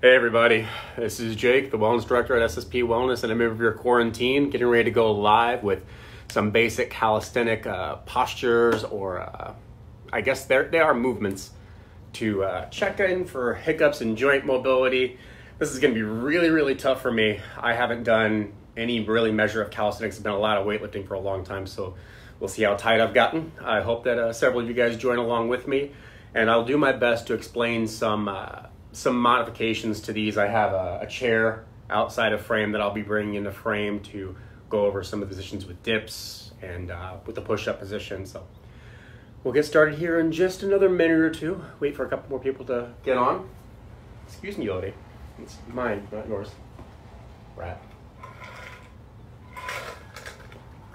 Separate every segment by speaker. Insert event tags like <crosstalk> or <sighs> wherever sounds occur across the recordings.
Speaker 1: Hey everybody, this is Jake, the Wellness Director at SSP Wellness, and I'm over your quarantine, getting ready to go live with some basic calisthenic uh, postures, or uh, I guess there they are movements to uh, check in for hiccups and joint mobility. This is going to be really, really tough for me. I haven't done any really measure of calisthenics. It's been a lot of weightlifting for a long time, so we'll see how tight I've gotten. I hope that uh, several of you guys join along with me, and I'll do my best to explain some uh, some modifications to these. I have a, a, chair outside of frame that I'll be bringing into frame to go over some of the positions with dips and uh, with the push-up position. So we'll get started here in just another minute or two. Wait for a couple more people to get on. Excuse me, Yodi. It's mine, not yours. Rat.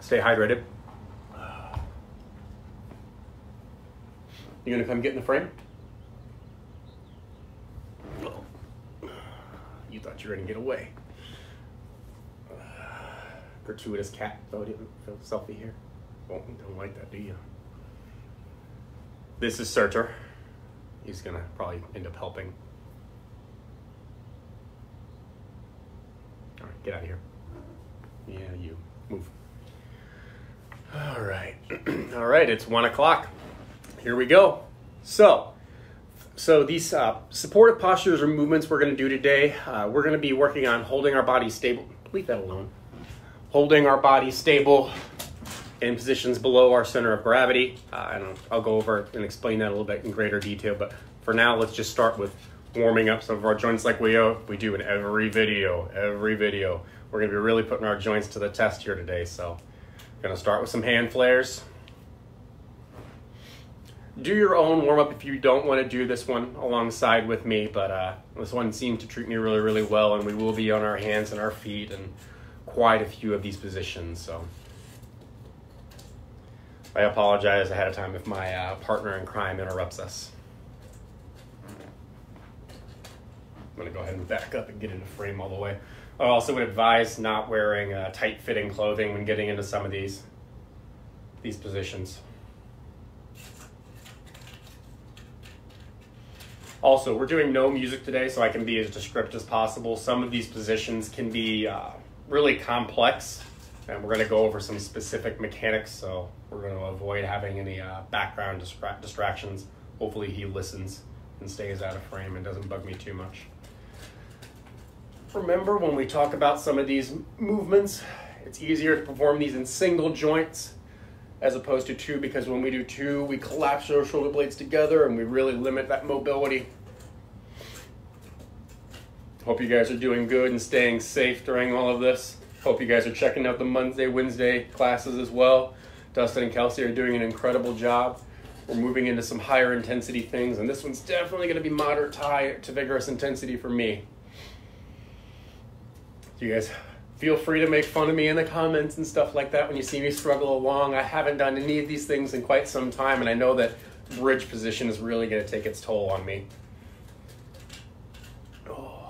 Speaker 1: Stay hydrated. You gonna come get in the frame? You thought you were gonna get away. gratuitous cat selfie here. Well, don't like that, do you? This is Surtur. He's gonna probably end up helping. All right, get out of here. Yeah, you move. All right, <clears throat> all right. It's one o'clock. Here we go. So, so these uh, supportive postures or movements we're going to do today, uh, we're going to be working on holding our body stable. Leave that alone. Holding our body stable in positions below our center of gravity. Uh, and I'll go over and explain that a little bit in greater detail. But for now, let's just start with warming up some of our joints like we, uh, we do in every video, every video. We're going to be really putting our joints to the test here today. So, going to start with some hand flares do your own warm up if you don't want to do this one alongside with me. But uh, this one seemed to treat me really, really well, and we will be on our hands and our feet and quite a few of these positions. So I apologize ahead of time if my uh, partner in crime interrupts us. I'm gonna go ahead and back up and get into frame all the way. I also would advise not wearing uh, tight-fitting clothing when getting into some of these these positions. Also, we're doing no music today, so I can be as descriptive as possible. Some of these positions can be uh, really complex, and we're going to go over some specific mechanics, so we're going to avoid having any uh, background distra- distractions. Hopefully, he listens and stays out of frame and doesn't bug me too much. Remember, when we talk about some of these movements, it's easier to perform these in single joints as opposed to two because when we do two, we collapse our shoulder blades together and we really limit that mobility. Hope you guys are doing good and staying safe during all of this. Hope you guys are checking out the Monday, Wednesday classes as well. Dustin and Kelsey are doing an incredible job. We're moving into some higher intensity things, and this one's definitely going to be moderate to high to vigorous intensity for me. You guys Feel free to make fun of me in the comments and stuff like that when you see me struggle along. I haven't done any of these things in quite some time, and I know that bridge position is really going to take its toll on me. Oh. <sighs>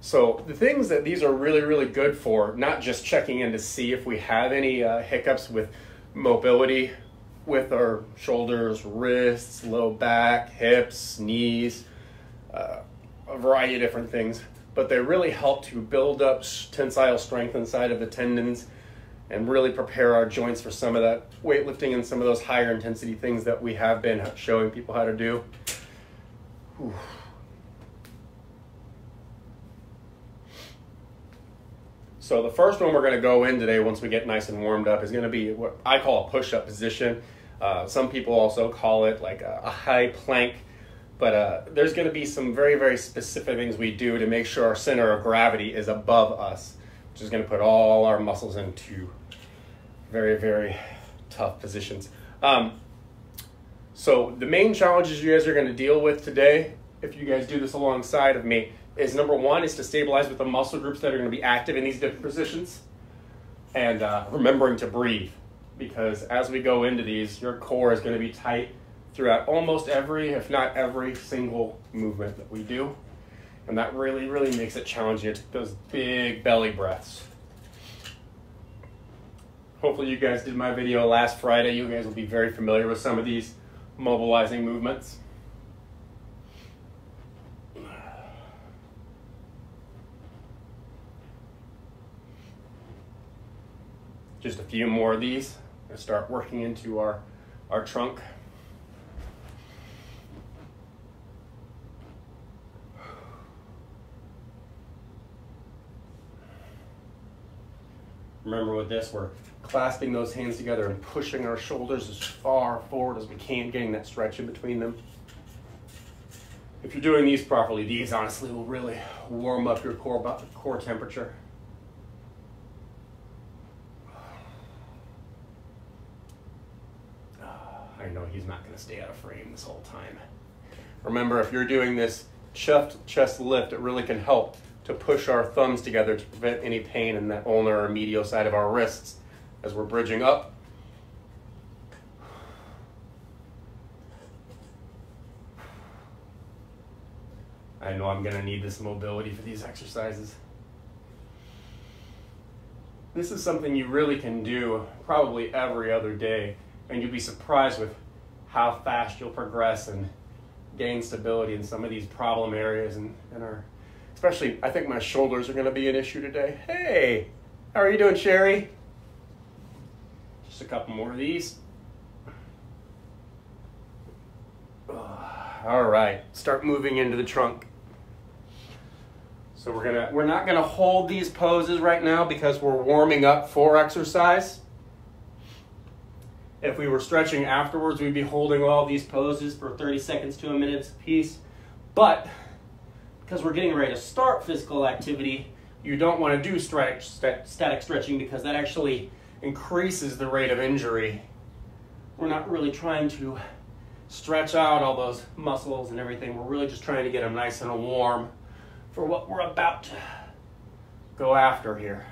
Speaker 1: So the things that these are really, really good for, not just checking in to see if we have any uh, hiccups with mobility with our shoulders, wrists, low back, hips, knees, uh, a variety of different things but they really help to build up tensile strength inside of the tendons and really prepare our joints for some of that weightlifting and some of those higher intensity things that we have been showing people how to do. Whew. So the first one we're going to go in today, once we get nice and warmed up, is going to be what I call a push-up position. Uh, some people also call it like a, a high plank but uh, there's going to be some very, very specific things we do to make sure our center of gravity is above us, which is going to put all our muscles into very, very tough positions. Um, so the main challenges you guys are going to deal with today, if you guys do this alongside of me, is number one is to stabilize with the muscle groups that are going to be active in these different positions, and uh, remembering to breathe, because as we go into these, your core is going to be tight throughout almost every, if not every, single movement that we do. And that really, really makes it challenging. It's those big belly breaths. Hopefully, you guys did my video last Friday. You guys will be very familiar with some of these mobilizing movements. Just a few more of these and start working into our, our trunk. Remember with this, we're clasping those hands together and pushing our shoulders as far forward as we can, getting that stretch in between them. If you're doing these properly, these honestly will really warm up your core, core temperature. Ah, I know he's not going to stay out of frame this whole time. Remember, if you're doing this chest, chest lift, it really can help to push our thumbs together to prevent any pain in that ulnar or medial side of our wrists as we're bridging up. I know I'm going to need this mobility for these exercises. This is something you really can do probably every other day, and you'll be surprised with how fast you'll progress and gain stability in some of these problem areas and, and our especially I think my shoulders are going to be an issue today. Hey, how are you doing, Sherry? Just a couple more of these. <sighs> All right, start moving into the trunk. So we're gonna we're not gonna hold these poses right now because we're warming up for exercise. If we were stretching afterwards, we'd be holding all these poses for 30 seconds to a minute piece. But because we're getting ready to start physical activity, you don't want to do static, static stretching because that actually increases the rate of injury. We're not really trying to stretch out all those muscles and everything. We're really just trying to get them nice and warm for what we're about to go after here.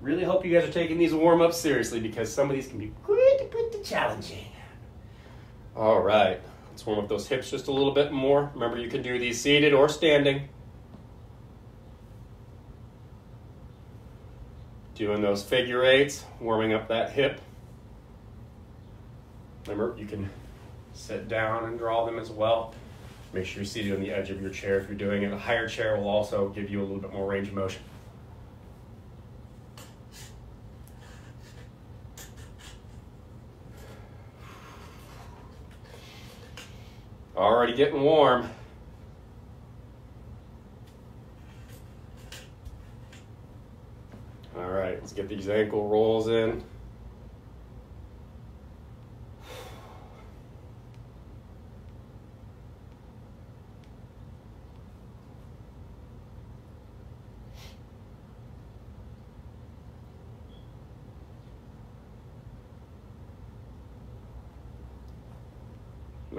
Speaker 1: Really hope you guys are taking these warm-ups seriously because some of these can be pretty, pretty challenging. All right, let's warm up those hips just a little bit more. Remember, you can do these seated or standing. Doing those figure eights, warming up that hip. Remember, you can sit down and draw them as well. Make sure you're seated on the edge of your chair if you're doing it. A higher chair will also give you a little bit more range of motion. Already getting warm. All right, let's get these ankle rolls in.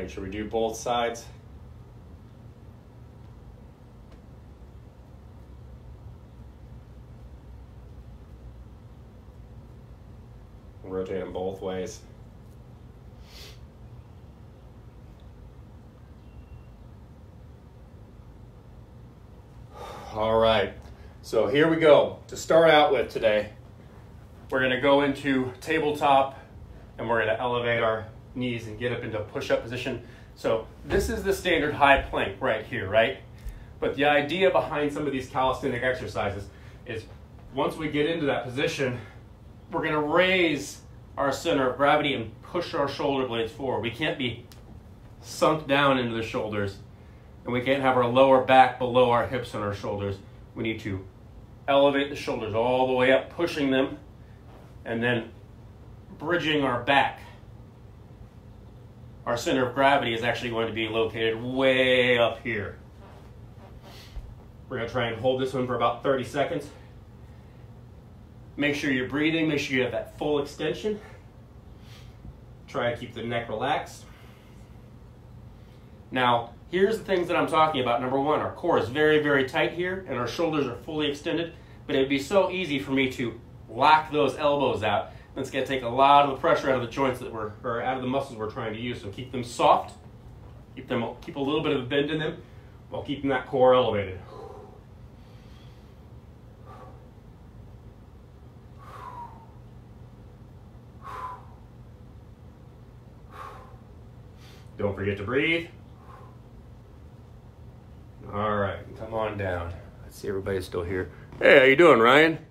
Speaker 1: Make sure we do both sides. Rotate them both ways. All right, so here we go. To start out with today, we're gonna go into tabletop and we're gonna elevate our knees and get up into a push-up position. So this is the standard high plank right here, right? But the idea behind some of these calisthenic exercises is once we get into that position, we're gonna raise our center of gravity and push our shoulder blades forward. We can't be sunk down into the shoulders and we can't have our lower back below our hips and our shoulders. We need to elevate the shoulders all the way up, pushing them, and then bridging our back our center of gravity is actually going to be located way up here. We're going to try and hold this one for about 30 seconds. Make sure you're breathing. Make sure you have that full extension. Try to keep the neck relaxed. Now, here's the things that I'm talking about. Number one, our core is very, very tight here, and our shoulders are fully extended. But it would be so easy for me to lock those elbows out it's going to take a lot of the pressure out of the joints that we're, or out of the muscles we're trying to use. So keep them soft, keep them, keep a little bit of a bend in them while keeping that core elevated. Don't forget to breathe. All right, come on down. Let's see, everybody's still here. Hey, how you doing, Ryan?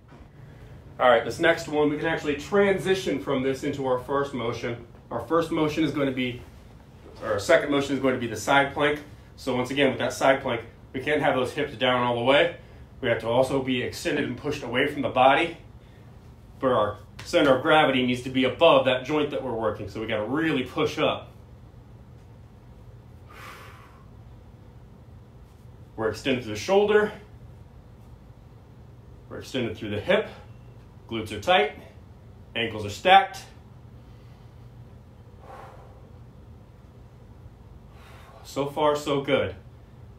Speaker 1: All right, this next one, we can actually transition from this into our first motion. Our first motion is going to be, or our second motion is going to be the side plank. So once again, with that side plank, we can't have those hips down all the way. We have to also be extended and pushed away from the body. But our center of gravity needs to be above that joint that we're working. So we got to really push up. We're extended through the shoulder. We're extended through the hip. Glutes are tight. Ankles are stacked. So far, so good.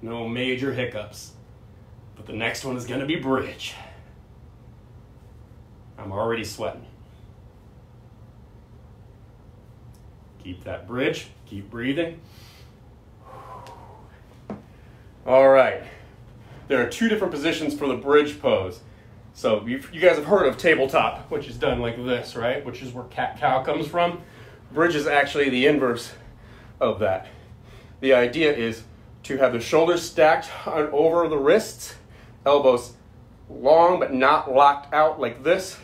Speaker 1: No major hiccups. But the next one is to be bridge. I'm already sweating. Keep that bridge. Keep breathing. All right. There are two different positions for the bridge pose. So you guys have heard of tabletop, which is done like this, right? Which is where cat cow comes from. Bridge is actually the inverse of that. The idea is to have the shoulders stacked on over the wrists, elbows long but not locked out like this.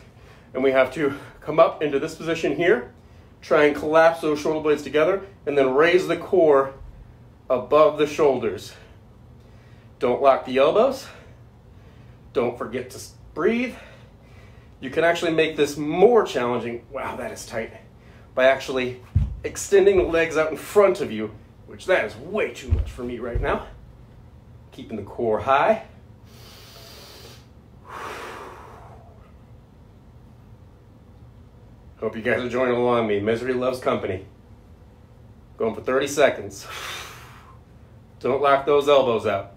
Speaker 1: And we have to come up into this position here, try and collapse those shoulder blades together, and then raise the core above the shoulders. Don't lock the elbows. Don't forget to breathe. You can actually make this more challenging. Wow, that is tight. By actually extending the legs out in front of you which that is way too much for me right now. Keeping the core high. Hope you guys are joining along me. Misery loves company. Going for 30 seconds. Don't lock those elbows out.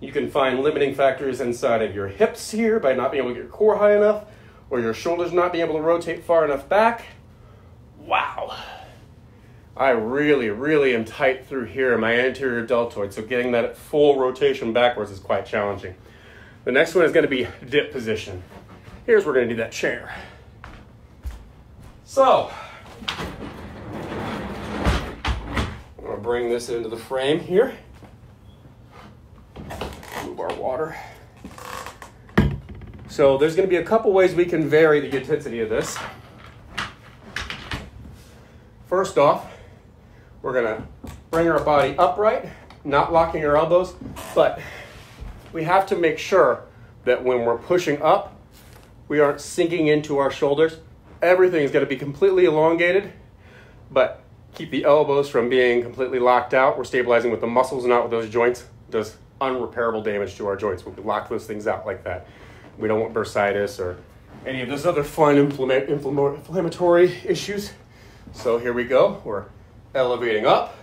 Speaker 1: You can find limiting factors inside of your hips here by not being able to get your core high enough or your shoulders not being able to rotate far enough back. Wow. I really, really am tight through here in my anterior deltoid, so getting that full rotation backwards is quite challenging. The next one is going to be dip position. Here's where we're going to do that chair. So, I'm to bring this into the frame here our water. So there's going to be a couple ways we can vary the intensity of this. First off, we're going to bring our body upright, not locking our elbows, but we have to make sure that when we're pushing up, we aren't sinking into our shoulders. Everything is going to be completely elongated, but keep the elbows from being completely locked out. We're stabilizing with the muscles, not with those joints. Does unrepairable damage to our joints when we lock those things out like that. We don't want bursitis or any of those other fun inflammatory issues. So here we go. We're elevating up.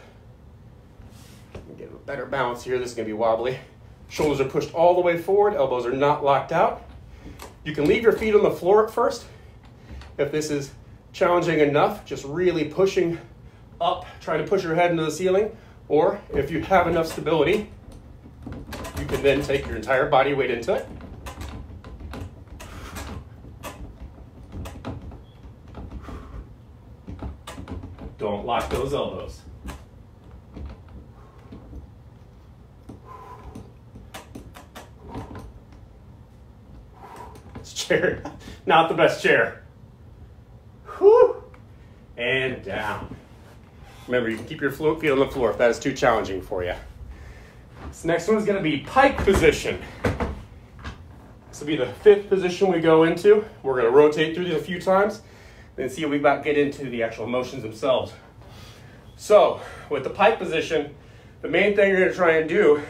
Speaker 1: Get a better balance here. This is going to be wobbly. Shoulders are pushed all the way forward. Elbows are not locked out. You can leave your feet on the floor at first. If this is challenging enough, just really pushing up, trying to push your head into the ceiling. Or if you have enough stability, can then take your entire body weight into it. Don't lock those elbows. This chair, <laughs> not the best chair. Whew. And down. Remember, you can keep your feet on the floor if that is too challenging for you. This next one is going to be pike position. This will be the fifth position we go into. We're going to rotate through these a few times, then see if we about get into the actual motions themselves. So, with the pike position, the main thing you're going to try and do,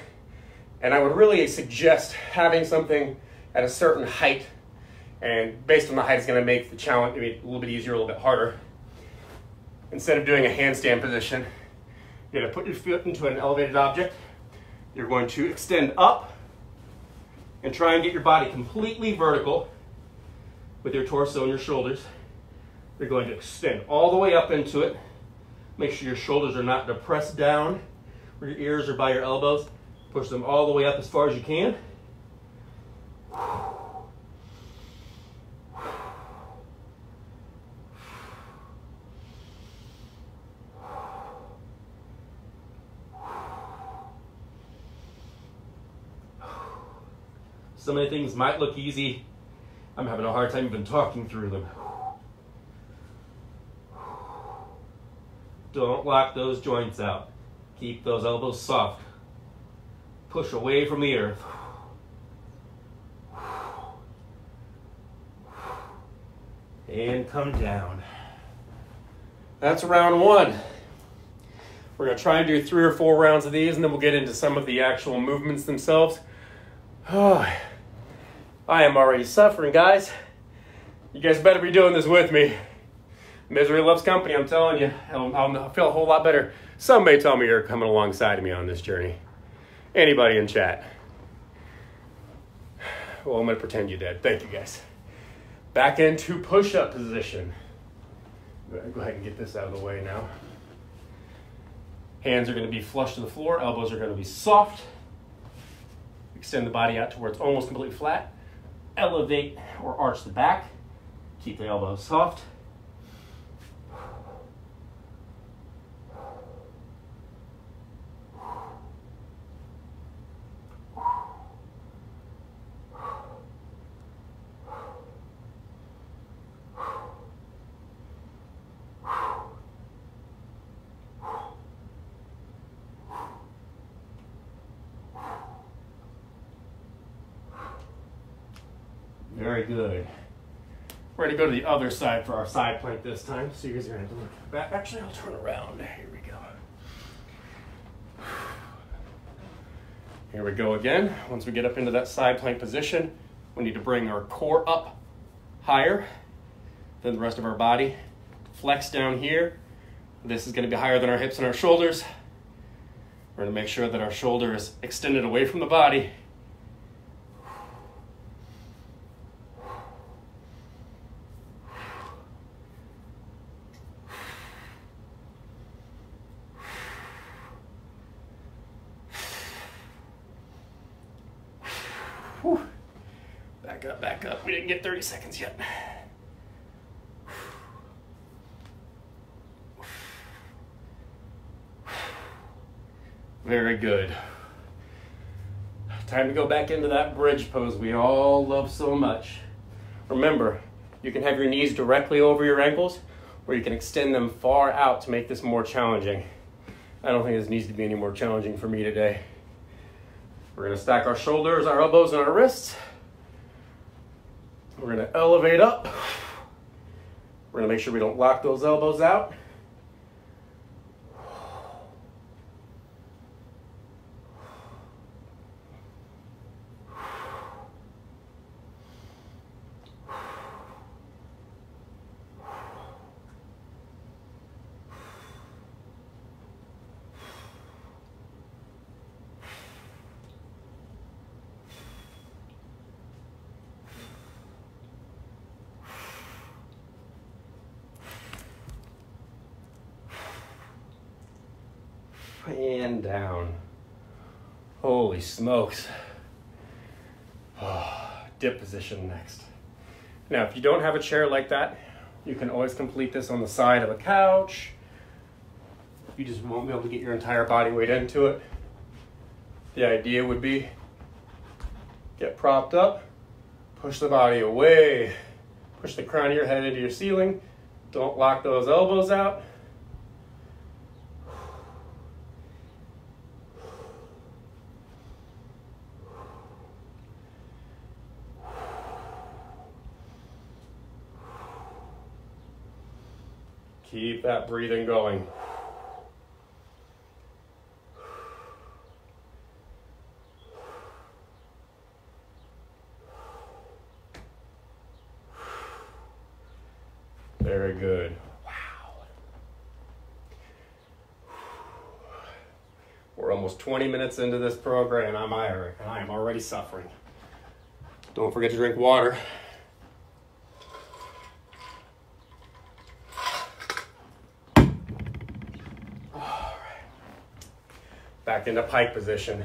Speaker 1: and I would really suggest having something at a certain height, and based on the height, it's going to make the challenge a little bit easier, a little bit harder. Instead of doing a handstand position, you're going to put your foot into an elevated object you're going to extend up and try and get your body completely vertical with your torso and your shoulders. You're going to extend all the way up into it. Make sure your shoulders are not depressed down where your ears are by your elbows. Push them all the way up as far as you can.
Speaker 2: Some of the things might look easy. I'm having a hard time even talking through them. Don't lock those joints out. Keep those elbows soft. Push away from the earth. And come down.
Speaker 1: That's round one. We're going to try and do three or four rounds of these, and then we'll get into some of the actual movements themselves. <sighs> I am already suffering, guys. You guys better be doing this with me. Misery loves company, I'm telling you. I'll, I'll feel a whole lot better. Some may tell me you're coming alongside of me on this journey. Anybody in chat? Well, I'm going to pretend you did. Thank you, guys. Back into push up position. Go ahead and get this out of the way now. Hands are going to be flush to the floor, elbows are going to be soft. Extend the body out to where it's almost completely flat. Elevate or arch the back. Keep the elbows soft. Very good. We're gonna go to the other side for our side plank this time. So you guys are gonna have to look back. Actually, I'll turn around. Here we go. Here we go again. Once we get up into that side plank position, we need to bring our core up higher than the rest of our body. Flex down here. This is gonna be higher than our hips and our shoulders. We're gonna make sure that our shoulder is extended away from the body. Up, back up. We didn't get 30 seconds yet. Very good. Time to go back into that bridge pose we all love so much. Remember, you can have your knees directly over your ankles, or you can extend them far out to make this more challenging. I don't think this needs to be any more challenging for me today. We're gonna stack our shoulders, our elbows, and our wrists. We're gonna elevate up. We're gonna make sure we don't lock those elbows out. And down. Holy smokes. Oh, dip position next. Now, if you don't have a chair like that, you can always complete this on the side of a couch. You just won't be able to get your entire body weight into it. The idea would be get propped up, push the body away, push the crown of your head into your ceiling. Don't lock those elbows out. Keep that breathing going. Very good. Wow. We're almost 20 minutes into this program. I'm Ira, and I am already suffering. Don't forget to drink water. Back into pike position.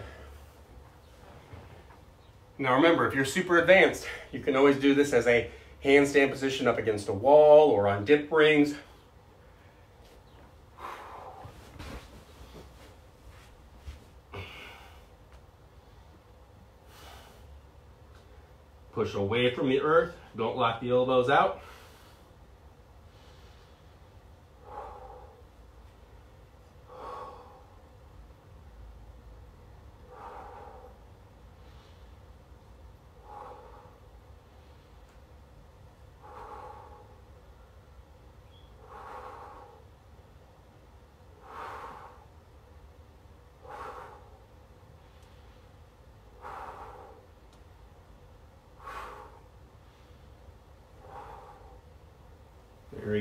Speaker 1: Now remember, if you're super advanced, you can always do this as a handstand position up against a wall or on dip rings.
Speaker 2: Push away from the earth. Don't lock the elbows out.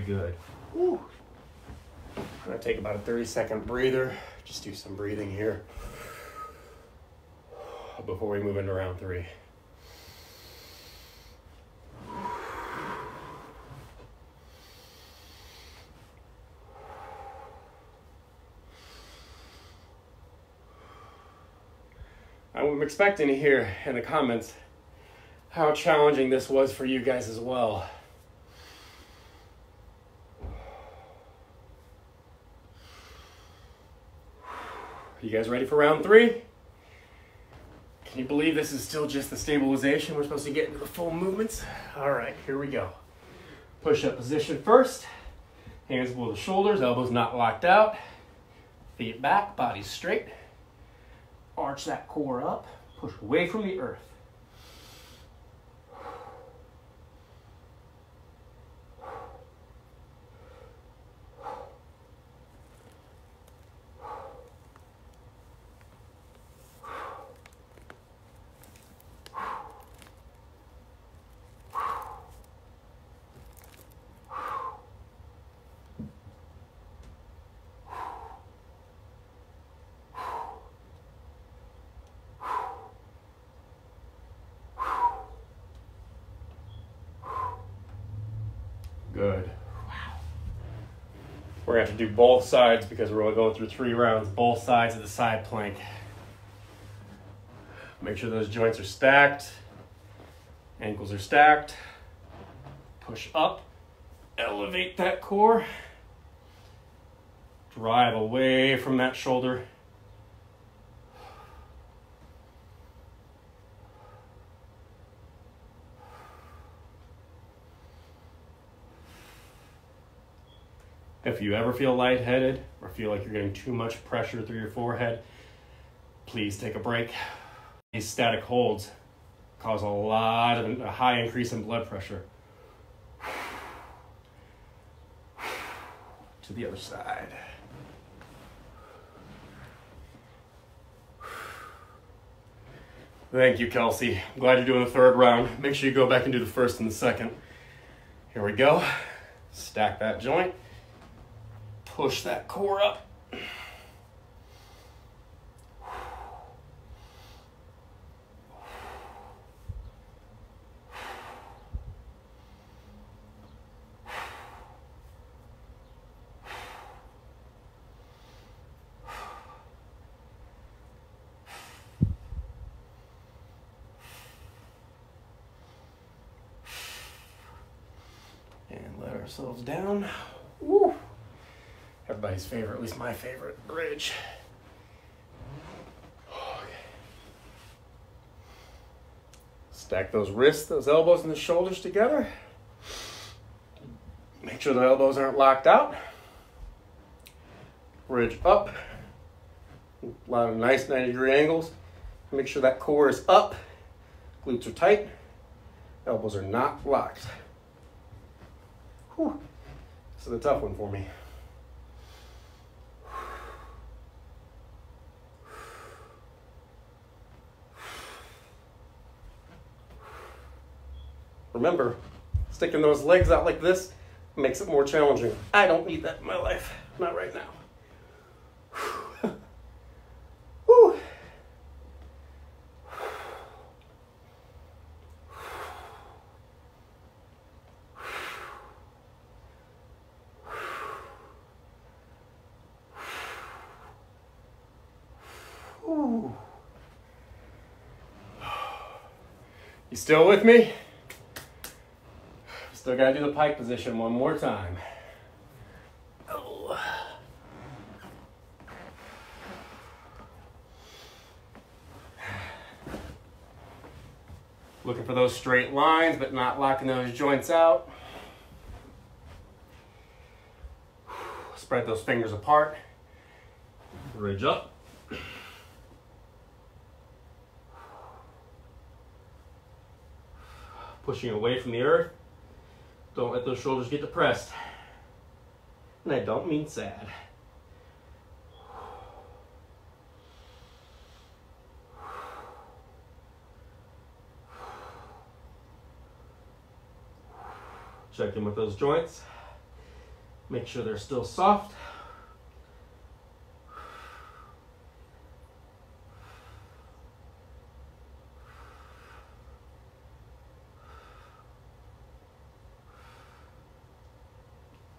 Speaker 2: Good.
Speaker 1: I'm gonna take about a 30 second breather. Just do some breathing here before we move into round three. I'm expecting to hear in the comments how challenging this was for you guys as well. You guys ready for round three? Can you believe this is still just the stabilization? We're supposed to get into the full movements. All right, here we go. Push up position first. Hands below the shoulders, elbows not locked out. Feet back, body straight. Arch that core up. Push away from the earth. Good. Wow. Have to do both sides because we're going through three rounds, both sides of the side plank. Make sure those joints are stacked, ankles are stacked. Push up, elevate that core, drive away from that shoulder. If you ever feel lightheaded or feel like you're getting too much pressure through your forehead, please take a break. These static holds cause a lot of a high increase in blood pressure. <sighs> To the other side. <sighs> Thank you, Kelsey. I'm glad you're doing the third round. Make sure you go back and do the first and the second. Here we go. Stack that joint push that core up. And let ourselves down. Everybody's favorite, at least my favorite, bridge. Stack those wrists, those elbows, and the shoulders together. Make sure the elbows aren't locked out. Bridge up. A lot of nice 90 degree angles. Make sure that core is up. Glutes are tight. Elbows are not locked. Whew. This is a tough one for me. Remember, sticking those legs out like this makes it more challenging. I don't need that in my life. Not right now. Whew. You still with me? Still gotta do the pike position one more time. Oh. Looking for those straight lines, but not locking those joints out. Spread those fingers apart.
Speaker 2: Ridge up. Pushing away from the earth. Don't let those shoulders get depressed. And I don't mean sad. Check in with those joints. Make sure they're still soft.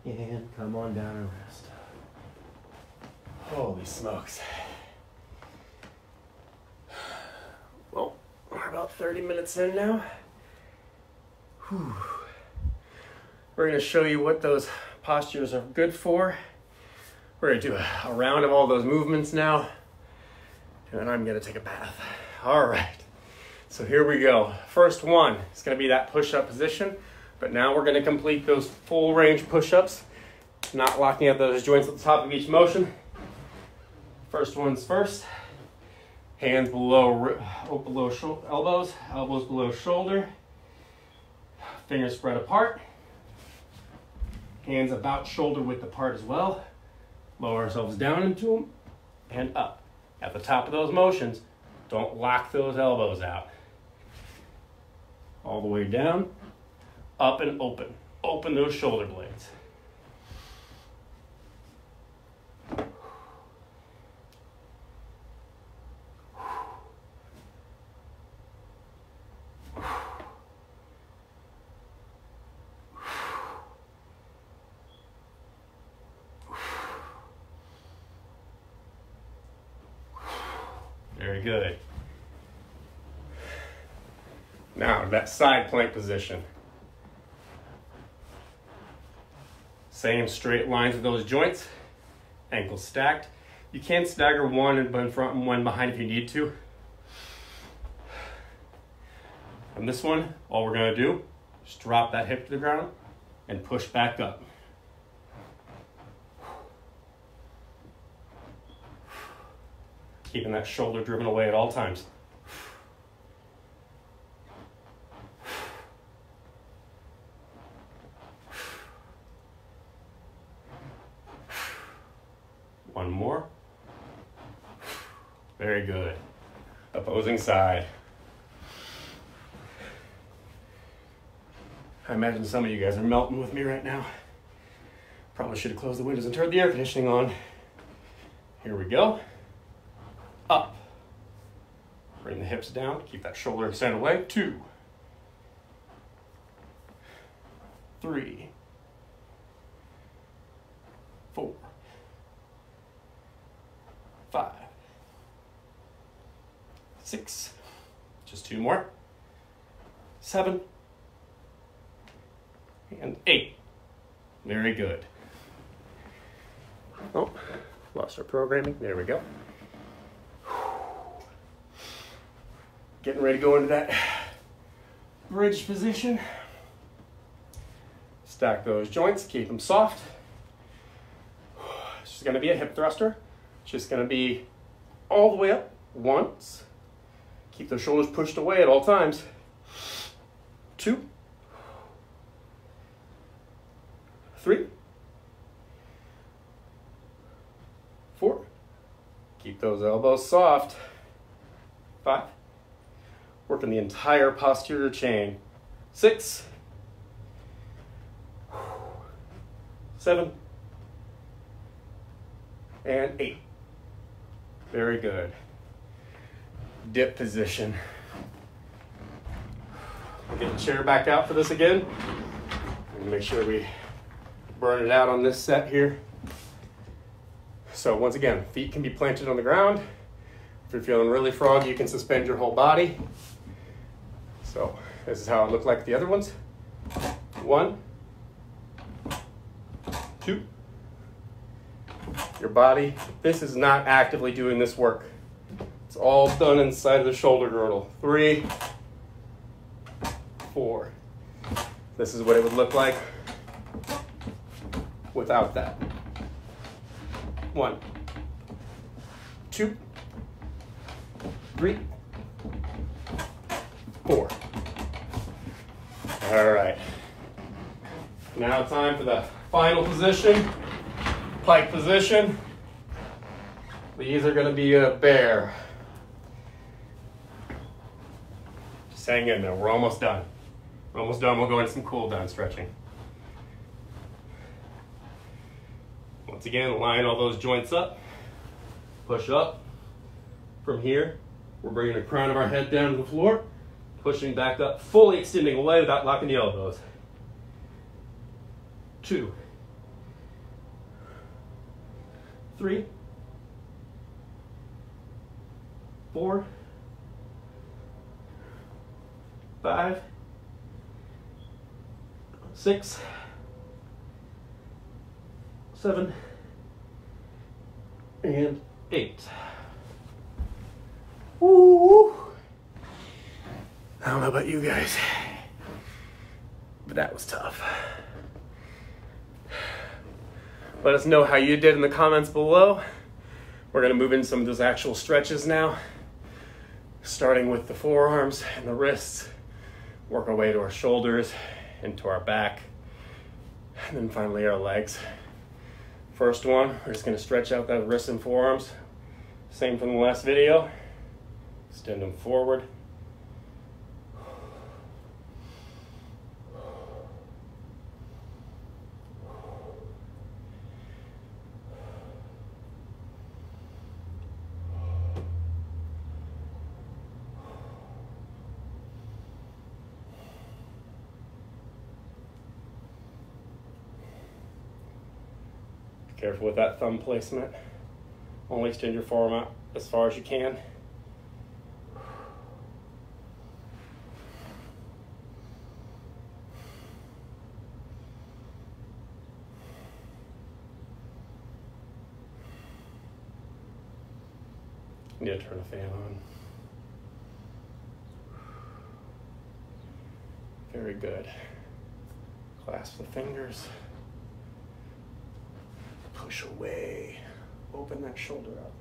Speaker 2: And rest.
Speaker 1: Holy smokes. Well, we're about 30 minutes in now. Whew. We're to show you what those postures are good for. We're to do a, a round of all those movements now. And I'm to take a bath. All right. So here we go. First one is to be that push up position. But now we're to complete those full range push ups, not locking up those joints at the top of each motion. First one's first. Hands below, oh, below elbows, elbows below shoulder. Fingers spread apart. Hands about shoulder width apart as well. Lower ourselves down into them and up. At the top of those motions, don't lock those elbows out. All the way down, up and open. Open those shoulder blades. Good. Now, that side plank position. Same straight lines with those joints, ankles stacked. You can stagger one in front and one behind if you need to. On this one, all we're gonna do is drop that hip to the ground and push back up. Keeping that shoulder driven away at all times. One more. Very good. Opposing side. I imagine some of you guys are melting with me right now. Probably should have closed the windows and turned the air conditioning on. Here we go. Up. Bring the hips down. Keep that shoulder extended away. Two. Three. Four. Five. Six. Just two more. Seven. And eight. Very good. Oh, lost our programming. There we go. Getting ready to go into that <sighs> bridge position. Stack those joints, keep them soft. It's <sighs> just gonna be a hip thruster. It's just gonna be all the way up once. Keep those shoulders pushed away at all times. Two. Three. Four. Keep those elbows soft. Five working the entire posterior chain. Six, seven, and eight. Very good. Dip position. We'll get the chair back out for this again. And make sure we burn it out on this set here. So once again, feet can be planted on the ground. If you're feeling really froggy, you can suspend your whole body. So this is how it looked like the other ones. One, two. Your body, this is not actively doing this work. It's all done inside of the shoulder girdle. Three, four. This is what it would look like without that. One, two, three, four. All right. Now time for the final position, pike position. These are gonna be a bear. Just hang in there, we're almost done. We're almost done, we'll go into some cool down stretching. Once again, line all those joints up, push up. From here, we're bringing the crown of our head down to the floor, pushing back up, fully extending away without locking the elbows. Two, three, four, five, six, seven, and eight. Woo! I don't know about you guys, but that was tough. Let us know how you did in the comments below. We're gonna move into some of those actual stretches now, starting with the forearms and the wrists, work our way to our shoulders, into our back, and then finally our legs. First one, we're just gonna stretch out that wrists and forearms. Same from the last video. Extend them forward. Careful with that thumb placement. Only extend your forearm out as far as you can. Need to turn the fan on. Very good. Clasp the fingers. Push away. Open that shoulder up.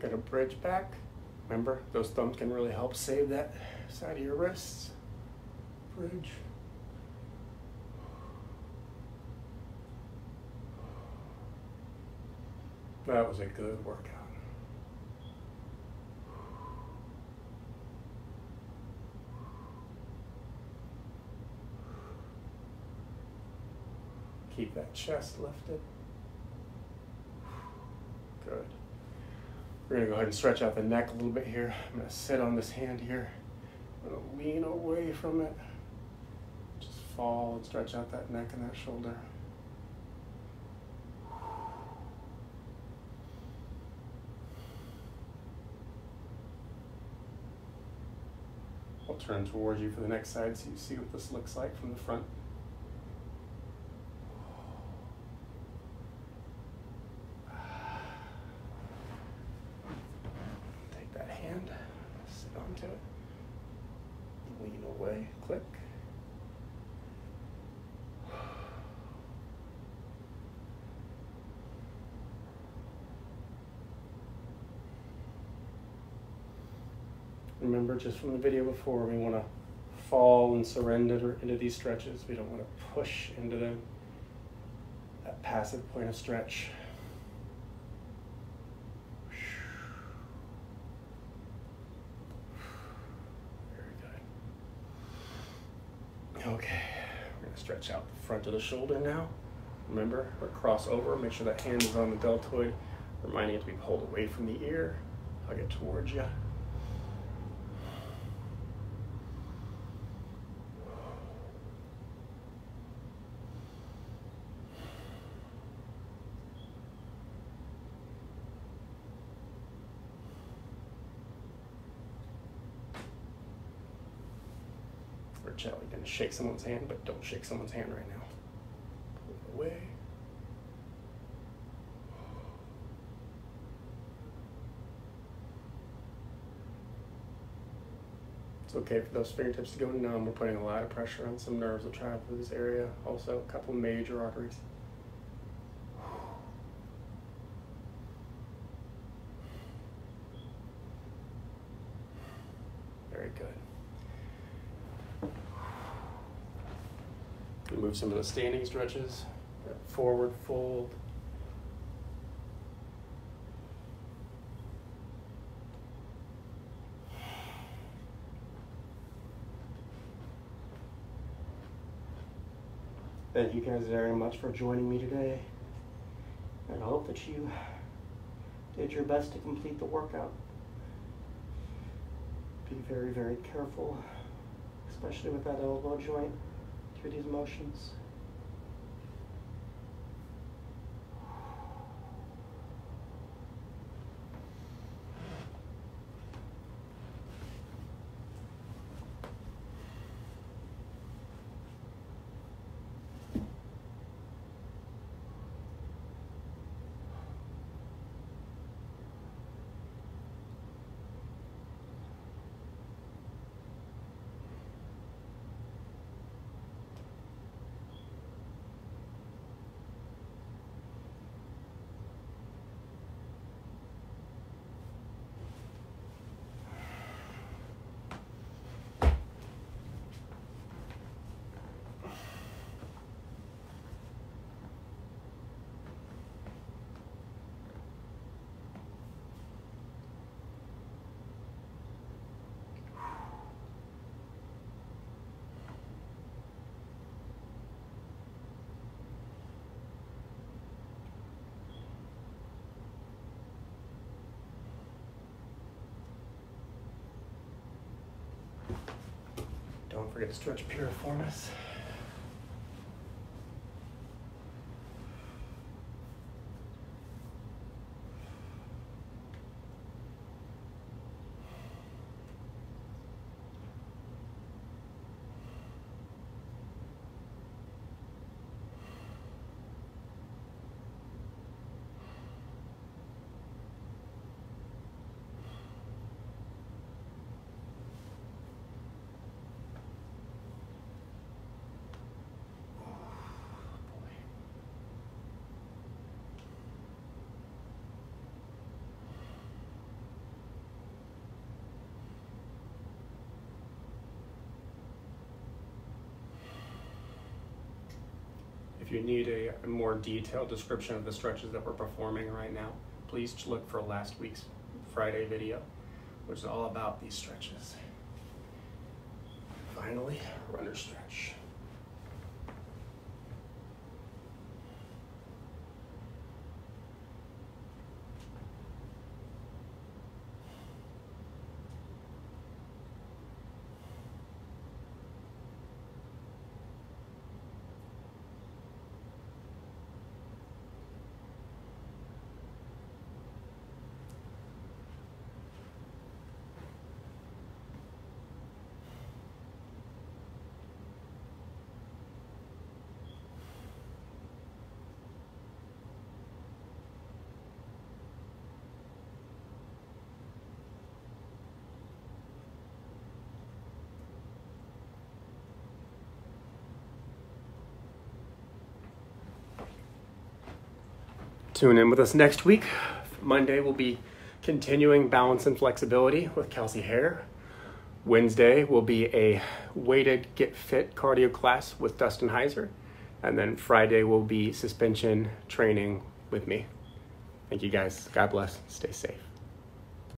Speaker 1: Get a bridge back. Remember, those thumbs can really help save that side of your wrists. Bridge. That was a good workout. Keep that chest lifted. Good. We're gonna go ahead and stretch out the neck a little bit here. I'm gonna sit on this hand here. Gonna lean away from it. Just fall and stretch out that neck and that shoulder. I'll turn towards you for the next side so you see what this looks like from the front. Take that hand, sit onto it, lean away, click. Just from the video before, we want to fall and surrender into these stretches. We don't want to push into them. That passive point of stretch. Very good. Okay, we're going to stretch out the front of the shoulder now. Remember, or cross over. Make sure that hand is on the deltoid, reminding it to be pulled away from the ear. Hug it towards you. or gently going to shake someone's hand, but don't shake someone's hand right now. Away. It's okay for those fingertips to go numb. We're putting a lot of pressure on some nerves that travel through this area. Also, a couple major arteries. Very good. Some of the standing stretches. Forward fold. Thank you guys very much for joining me today. And I hope that you did your best to complete the workout. Be very, very careful, especially with that elbow joint through these motions. Don't forget to stretch piriformis. If you need a, a more detailed description of the stretches that we're performing right now, please look for last week's Friday video, which is all about these stretches. Finally, runner stretch. Tune in with us next week. Monday we'll be continuing balance and flexibility with Kelsey Hare. Wednesday will be a weighted get fit cardio class with Dustin Heiser. And then Friday will be suspension training with me. Thank you guys. God bless. Stay safe.